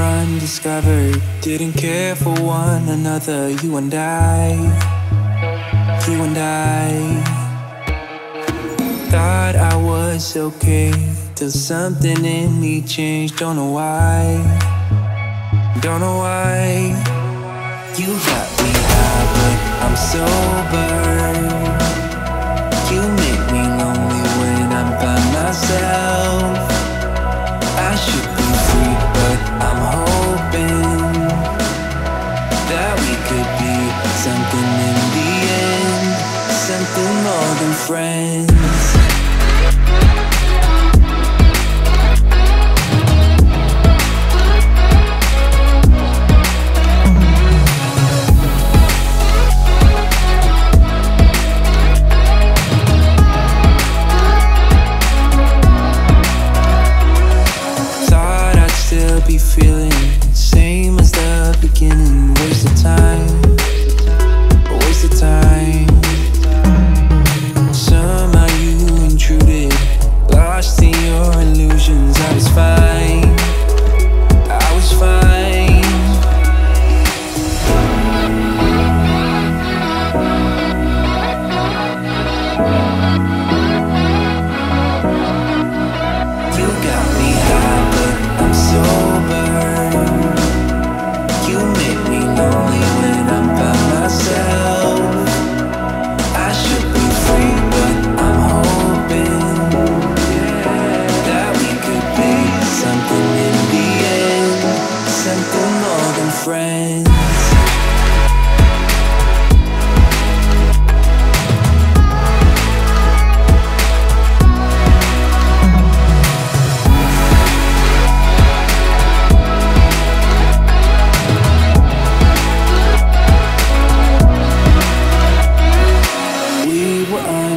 undiscovered. Didn't care for one another, you and I. You and I. Thought I was okay till something in me changed. Don't know why. Don't know why. You got me high, but I'm sober. Friends.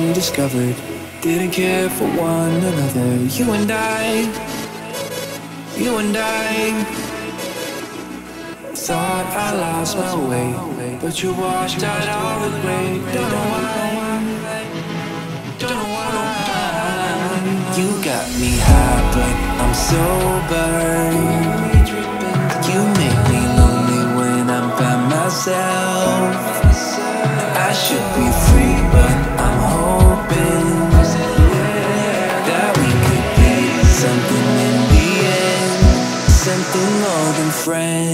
Were undiscovered, didn't care for one another. You and I, you and I. Thought I lost my way, but you washed out all the gray. Don't know why, don't know why. You got me high, but I'm sober. You make me lonely when I'm by myself. I should be friend